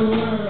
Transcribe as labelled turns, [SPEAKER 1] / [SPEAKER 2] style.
[SPEAKER 1] the world.